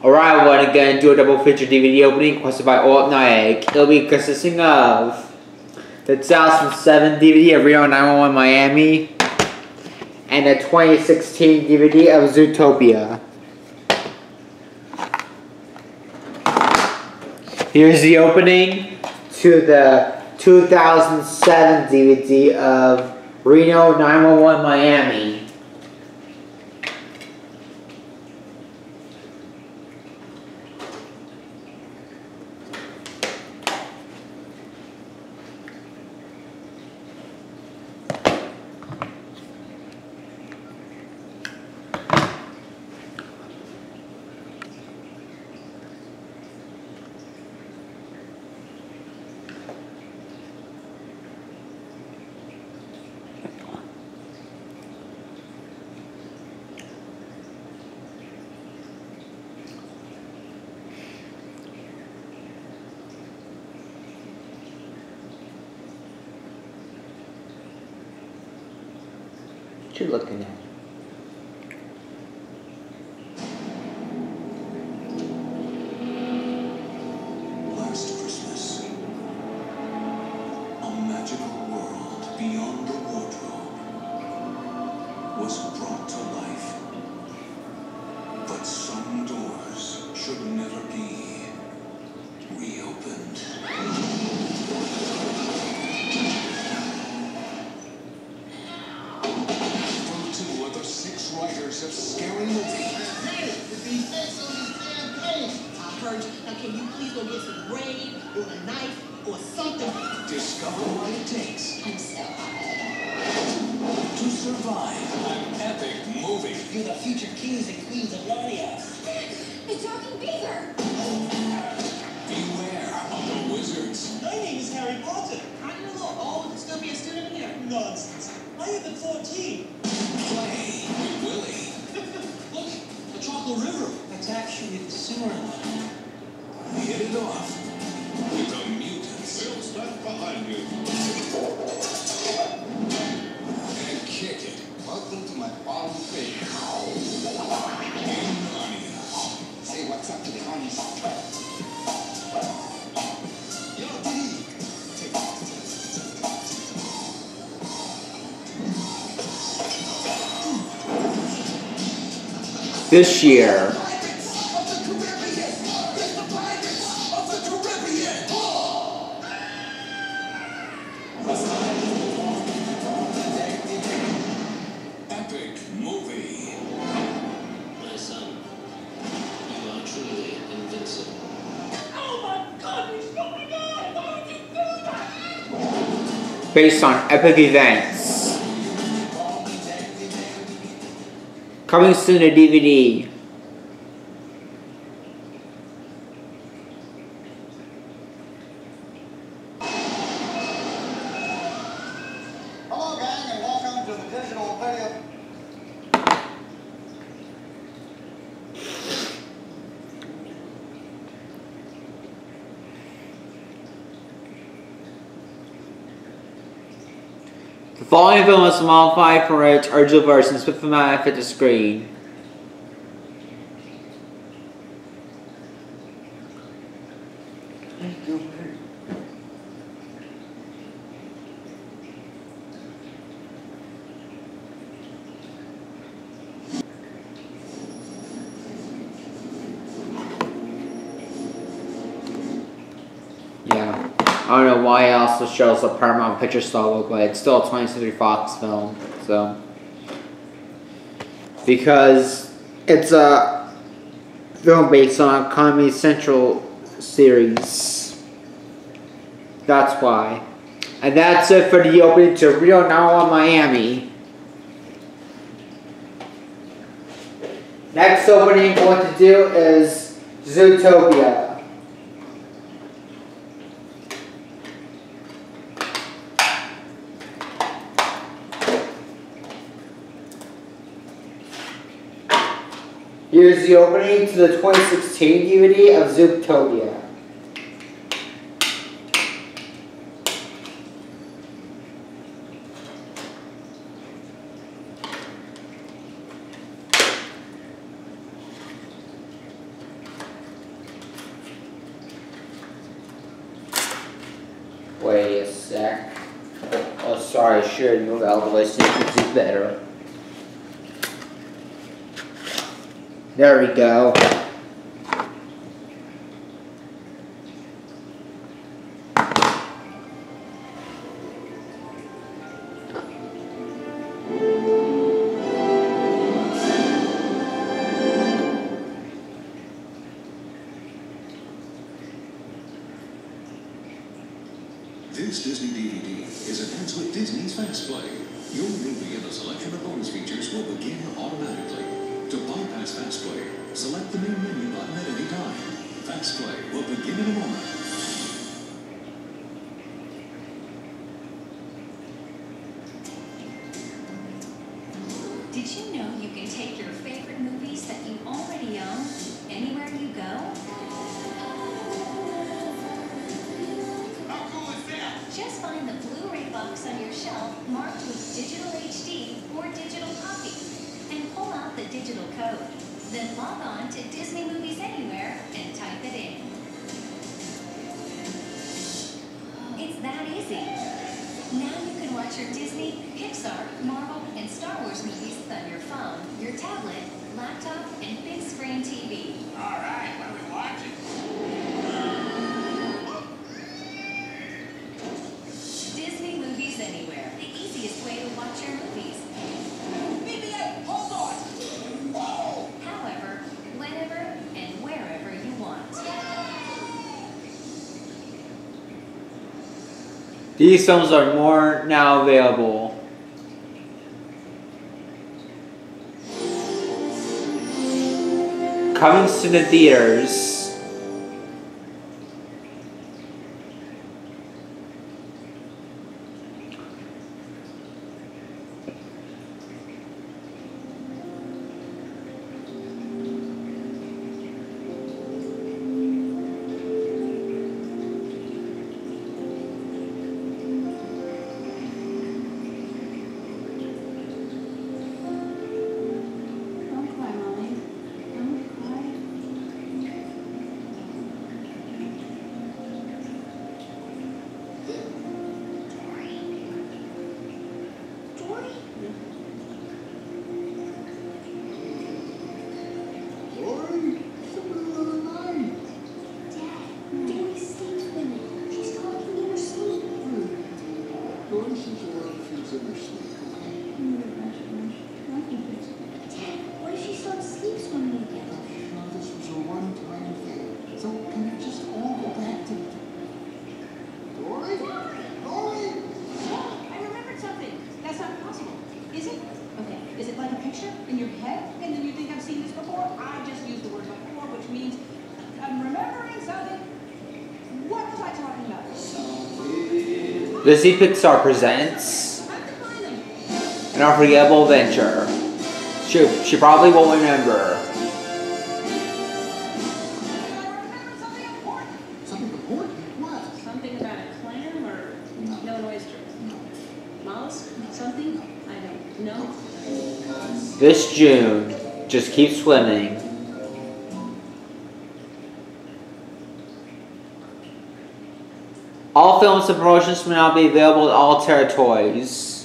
Alright, we're gonna do a double feature DVD opening requested by Oloap Niag. It'll be consisting of the 2007 DVD of Reno 911 Miami and the 2016 DVD of Zootopia. Here's the opening to the 2007 DVD of Reno 911 Miami. You looking at? On damn. I heard you. Now, can you please go get some braid or a knife or something? Discover what it takes I'm so hot. to survive an epic movie. You're the future kings and queens of Narnia. A talking beaver! Off the mutants. Wheels left behind you. And kick it Welcome to my field. in Say what's up to the Diddy. This year, based on epic events. Coming soon to DVD. Hello, gang, and welcome to the digital video. The following film is modified for its original versions with format fit the screen. Yeah. I don't know why it also shows the Paramount Picture Pictures logo, but it's still a 20th Century Fox film, so. Because it's a film based on a Comedy Central series. That's why. And that's it for the opening to Rio Now Miami. Next opening I'm going to do is Zootopia. Here's the opening to the 2016 DVD of Zootopia. Wait a sec. Oh, sorry, I should move out of the way so you can better. There we go. This Disney DVD is enhanced with Disney's Fast Play. Your movie and a selection of bonus features will begin automatically. To bypass Fast Play, select the main menu button at any time. Fast Play will begin in a moment. Code. Then log on to Disney Movies Anywhere and type it in. It's that easy. Now you can watch your Disney, Pixar, Marvel, and Star Wars movies on your phone, your tablet, laptop, and big screen TV. All right, what are we watching? Disney Movies Anywhere, the easiest way to watch your movies. BB-8, hold on. Whoa! However, whenever and wherever you want. These films are more now available. Coming to the theaters. Disney Pixar presents I have to find them. an unforgettable adventure. She, she probably won't remember. Something important. What? Something about a clam or no an oyster. Mollusk? Something? I don't know. This June, just keep swimming. All films and promotions may not be available in all territories.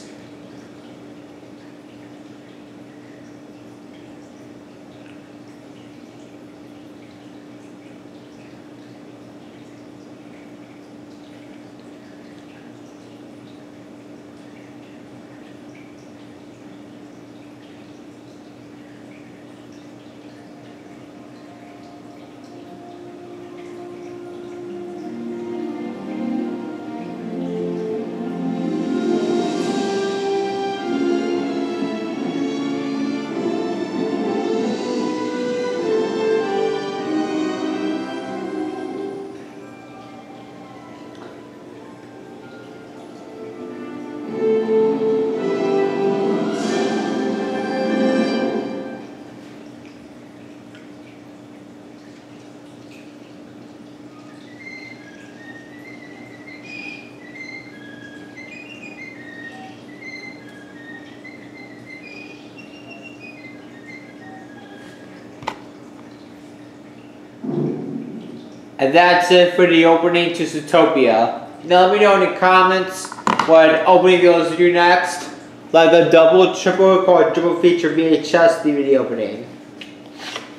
And that's it for the opening to Zootopia. Now let me know in the comments what opening videos to do next. Like a double, triple, or quadruple feature VHS DVD opening.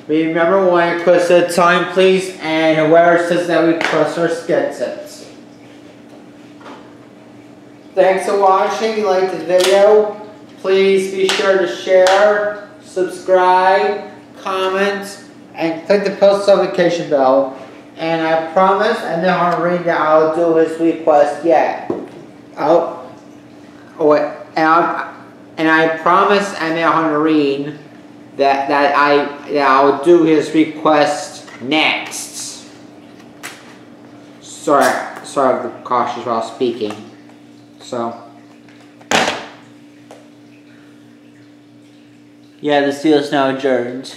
Remember when request the time please and whoever says that request first gets it. Thanks for watching. If you liked the video, please be sure to share, subscribe, comment, and click the post notification bell. And I promise, I'll read that I'll do his request yet. Oh, oh wait, and, i and I promise, read that that I that I'll do his request next. Sorry, sorry, I'm cautious while speaking. So. Yeah, the seal is now adjourned.